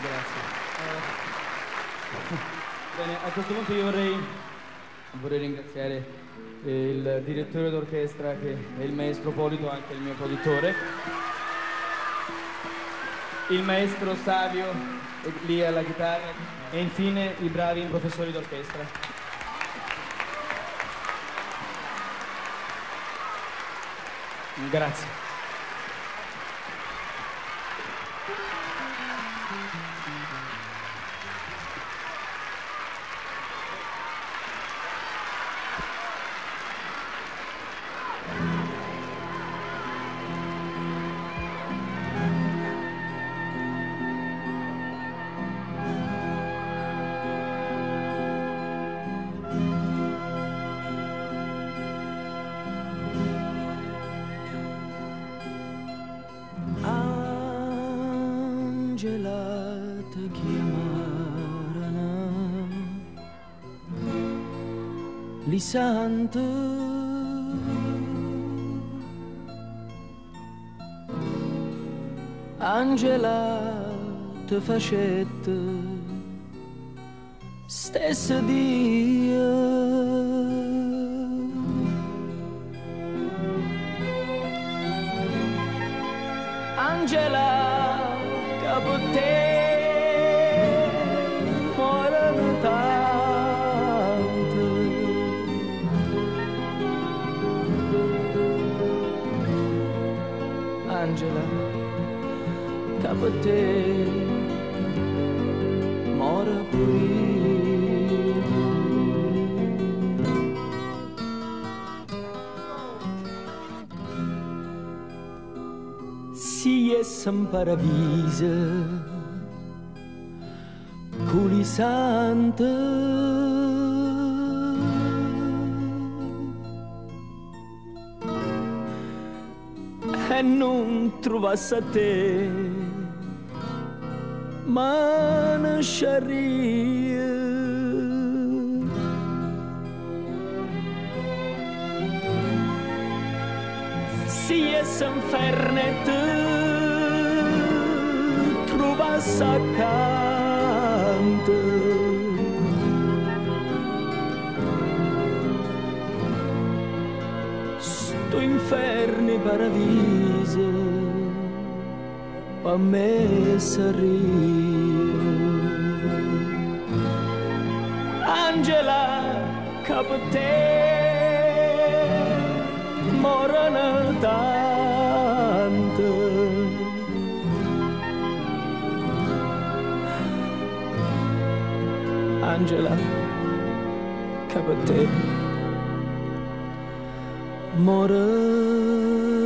Grazie. Eh, bene, a questo punto io vorrei, vorrei ringraziare eh, il direttore d'orchestra che è il maestro Polito, anche il mio produttore, il maestro Savio eh, lì alla chitarra e infine i bravi professori d'orchestra. Grazie. Angela li santo Angela te facette stesso Dio. Angela capote Angela Capă te moră Si ies în paradisă Culisantă non trovassi a te ma non si è s'inferne te trovassi accanto inferno e paradiso. A me sarria Angela capote morano tanto. Angela capote motor